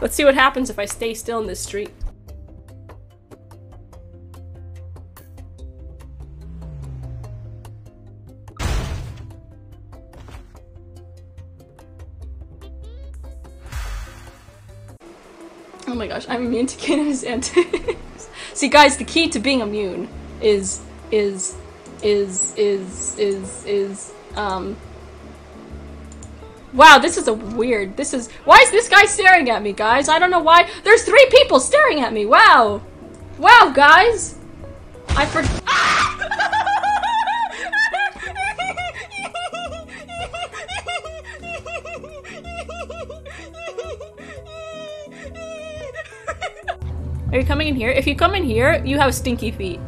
Let's see what happens if I stay still in this street. Oh my gosh, I'm immune to cannabis antics. See guys, the key to being immune is is is is is is um Wow, this is a weird. This is Why is this guy staring at me, guys? I don't know why. There's three people staring at me. Wow. Wow, guys. I for Are you coming in here? If you come in here, you have stinky feet.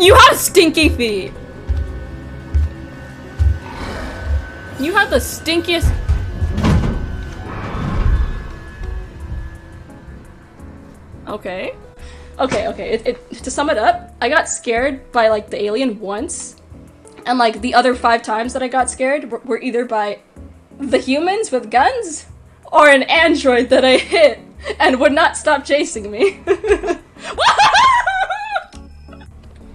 You have stinky feet! You have the stinkiest- Okay. Okay, okay, it, it, to sum it up, I got scared by, like, the alien once, and, like, the other five times that I got scared were, were either by the humans with guns, or an android that I hit and would not stop chasing me.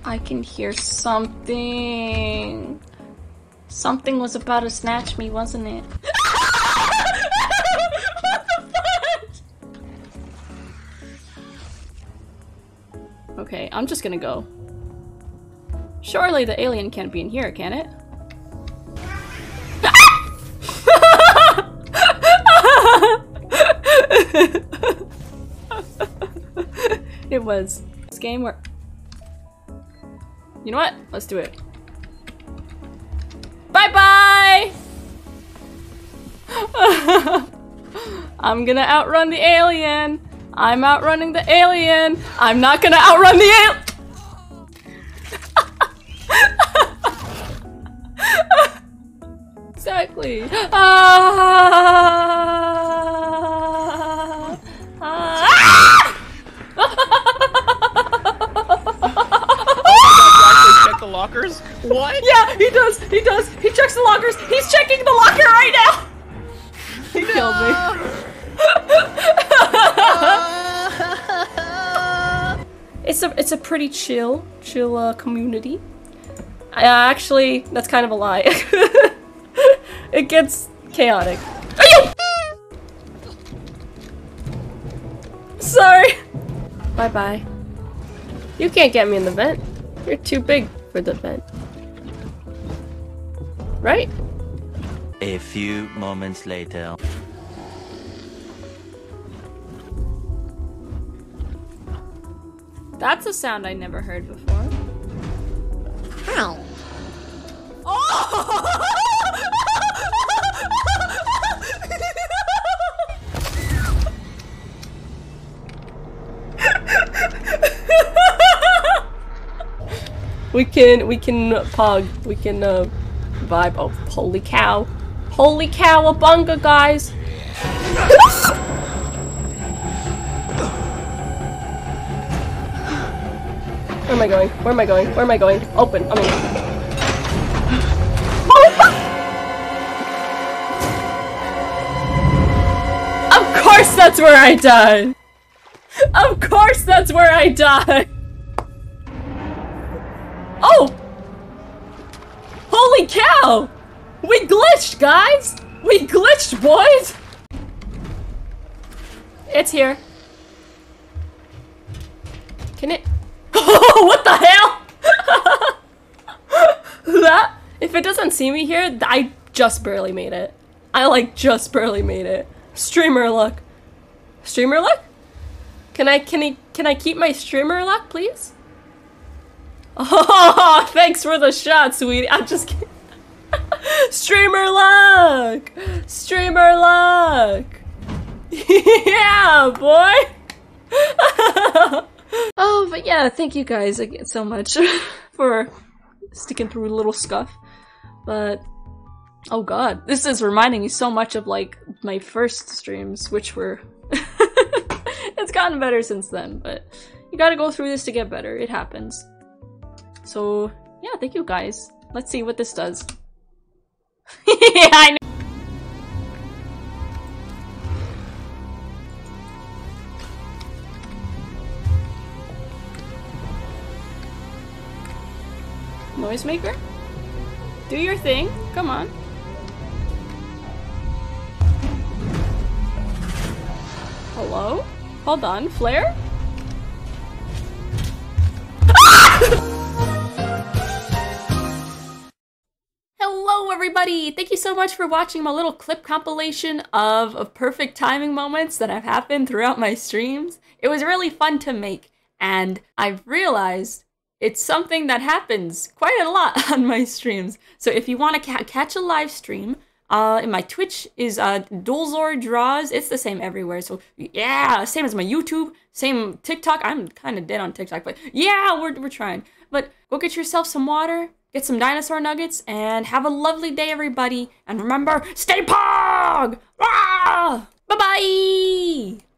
I can hear something. Something was about to snatch me, wasn't it? okay, I'm just gonna go. Surely the alien can't be in here, can it? it was. This game where- You know what? Let's do it. Bye-bye! I'm gonna outrun the alien! I'm outrunning the alien! I'm not gonna outrun the alien! exactly. Ah, ah. Ah! Check the lockers. What? Yeah, he does. He does. He checks the lockers. He's checking the locker right now. He killed me. It's a it's a pretty chill chill uh, community. I, uh, actually, that's kind of a lie. it gets chaotic. Sorry. Bye bye. You can't get me in the vent. You're too big for the vent. Right? A few moments later. That's a sound I never heard before. Ow. We can we can pog. We can uh, vibe. Oh, holy cow! Holy cow! A bunga, guys! Where am I going? Where am I going? Where am I going? Open. I mean. Of course that's where I died! Of course that's where I died! Oh! Holy cow! We glitched, guys! We glitched, boys! It's here. Can it? Oh, what the hell? that? If it doesn't see me here, I just barely made it. I like just barely made it. Streamer luck. Streamer luck? Can I can I can I keep my streamer luck, please? Oh, thanks for the shot, sweetie. I'm just kidding. Streamer luck! Streamer luck! yeah, boy! oh, but yeah, thank you guys again so much for sticking through a little scuff. But, oh god, this is reminding me so much of like my first streams, which were. it's gotten better since then, but you gotta go through this to get better. It happens. So yeah, thank you guys. Let's see what this does. yeah, I know. Noisemaker? Do your thing. Come on. Hello? Hold on. Flare? Everybody! Thank you so much for watching my little clip compilation of, of perfect timing moments that have happened throughout my streams. It was really fun to make, and I've realized it's something that happens quite a lot on my streams. So if you want to ca- catch a live stream, uh, and my Twitch is uh, Dulzor Draws. It's the same everywhere. So yeah, same as my YouTube, same TikTok. I'm kind of dead on TikTok, but yeah, we're we're trying. But go get yourself some water, get some dinosaur nuggets, and have a lovely day, everybody. And remember, stay pog! Ah! Bye bye.